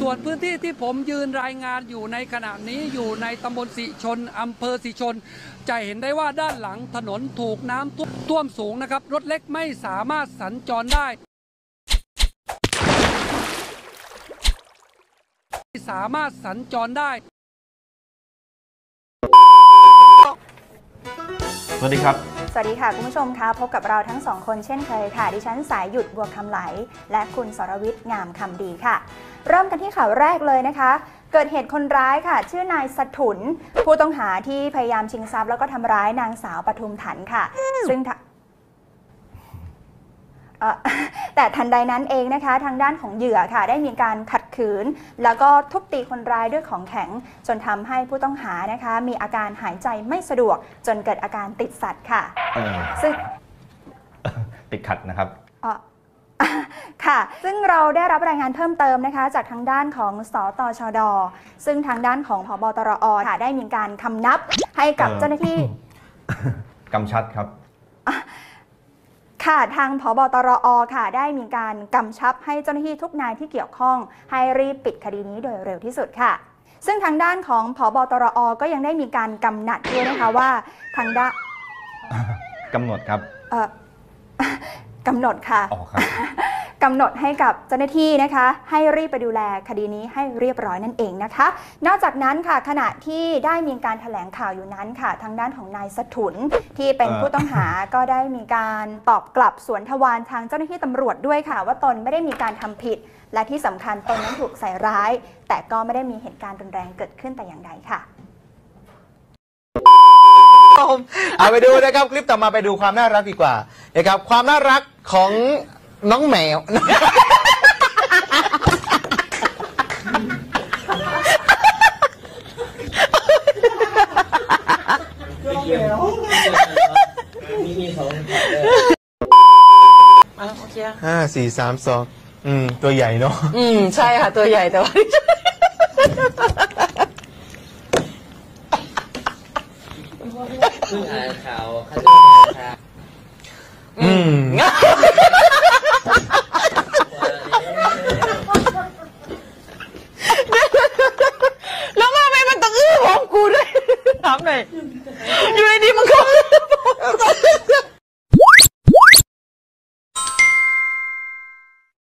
ส่วนพื้นที่ที่ผมยืนรายงานอยู่ในขณะนี้อยู่ในตำบลสิชนอำเภอสิชน จะเห็นได้ว่าด้านหลังถนนถูกน้ำท่วมสูงนะครับ รถเล็กไม่สามารถสัญจรได้ สามารถสัญจรได้ สวัสดีครับ สวัสดีค่ะ คุณผู้ชมคะพบกับเราทั้งสองคนเช่นเคยค่ะ ดิฉันสายหยุดบัวคำไหล และคุณสรวิทย์งามคำดีค่ะ เริ่มกันที่ข่าวแรกเลยนะคะ เกิดเหตุคนร้ายค่ะ ชื่อนายสถุน ผู้ต้องหาที่พยายามชิงทรัพย์แล้วก็ทำร้ายนางสาวปทุมถันค่ะ ซึ่งแต่ทันใดนั้นเองนะคะ ทางด้านของเหยื่อค่ะ ได้มีการขัด ขืน แล้วก็ทุบตีคนร้ายด้วยของแข็ง จนทำให้ผู้ต้องหานะคะ มีอาการหายใจไม่สะดวก จนเกิดอาการติดสัตว์ค่ะเออซึ่งติดขัดนะครับเอ่อค่ะ ซึ่งเราได้รับรายงานเพิ่มเติมนะคะ จากทางด้านของสตชดซึ่งทางด้านของพบตรอค่ะได้มีการคำนับให้กับเอ่อเจ้าหน้าที่กำชัดครับ ค่ะ ทางพบตรอค่ะ ได้มีการกำชับให้เจ้าหน้าที่ทุกนายที่เกี่ยวข้อง ให้รีบปิดคดีนี้โดยเร็วที่สุดค่ะซึ่งทางด้านของพบตรอก็ยังได้มีการกำหนัดด้วยนะคะว่าทางด้านกำหนดครับเอ่อกำหนดค่ะอ๋อครับ กำหนดให้กับเจ้าหน้าที่นะคะ ให้รีบไปดูแลคดีนี้ให้เรียบร้อยนั่นเองนะคะ นอกจากนั้นค่ะขณะที่ได้มีการแถลงข่าวอยู่นั้นค่ะ ทางด้านของนายสถุนที่เป็นเอ่อผู้ต้องหาก็ได้มีการตอบกลับสวนทวารทางเจ้าหน้าที่ตำรวจด้วยค่ะ ว่าตนไม่ได้มีการทำผิด และที่สำคัญตนนั้นถูกใส่ร้าย แต่ก็ไม่ได้มีเหตุการณ์รุนแรงเกิดขึ้นแต่อย่างใดค่ะเอาไปดูนะครับคลิปต่อมาไปดูความน่ารักดีกว่านะครับความน่ารักของ น้องแมว อะโอเคห้าสี่สามสองอืม ตัวใหญ่เนาะอืม ใช่ค่ะ ตัวใหญ่แต่ว่า เพิ่งอ่านข่าวเขาจะ 因为你们可